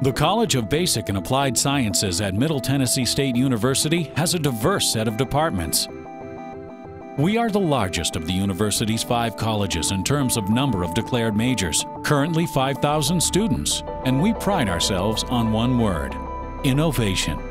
The College of Basic and Applied Sciences at Middle Tennessee State University has a diverse set of departments. We are the largest of the university's five colleges in terms of number of declared majors, currently 5,000 students, and we pride ourselves on one word, innovation.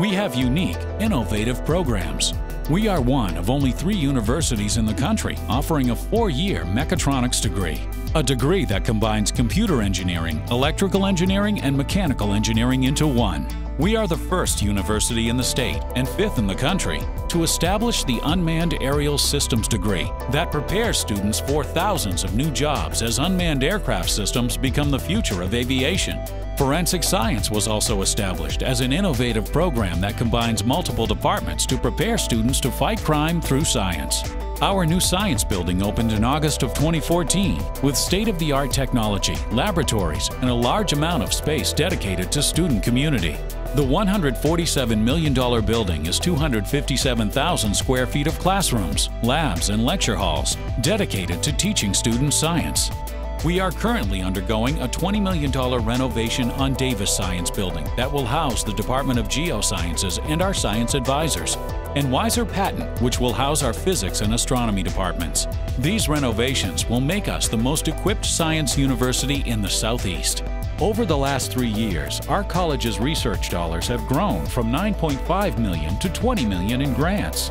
We have unique, innovative programs. We are one of only three universities in the country offering a four-year mechatronics degree, a degree that combines computer engineering, electrical engineering, and mechanical engineering into one. We are the first university in the state and fifth in the country to establish the Unmanned Aerial Systems degree that prepares students for thousands of new jobs as unmanned aircraft systems become the future of aviation. Forensic Science was also established as an innovative program that combines multiple departments to prepare students to fight crime through science. Our new science building opened in August of 2014 with state-of-the-art technology, laboratories, and a large amount of space dedicated to student community. The $147 million building is 257,000 square feet of classrooms, labs, and lecture halls dedicated to teaching students science. We are currently undergoing a $20 million renovation on Davis Science Building that will house the Department of Geosciences and our science advisors, and Wiser Patten, which will house our physics and astronomy departments. These renovations will make us the most equipped science university in the Southeast. Over the last three years, our college's research dollars have grown from 9.5 million to 20 million in grants.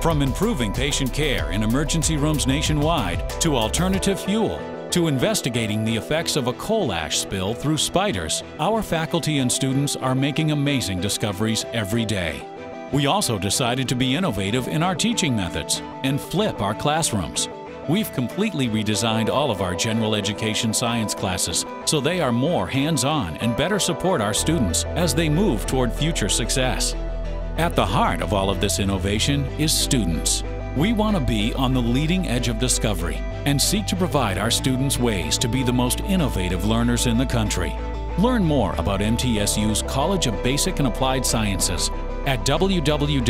From improving patient care in emergency rooms nationwide to alternative fuel, to investigating the effects of a coal ash spill through spiders, our faculty and students are making amazing discoveries every day. We also decided to be innovative in our teaching methods and flip our classrooms. We've completely redesigned all of our general education science classes so they are more hands-on and better support our students as they move toward future success. At the heart of all of this innovation is students. We want to be on the leading edge of discovery and seek to provide our students ways to be the most innovative learners in the country. Learn more about MTSU's College of Basic and Applied Sciences at www.mtsu.edu.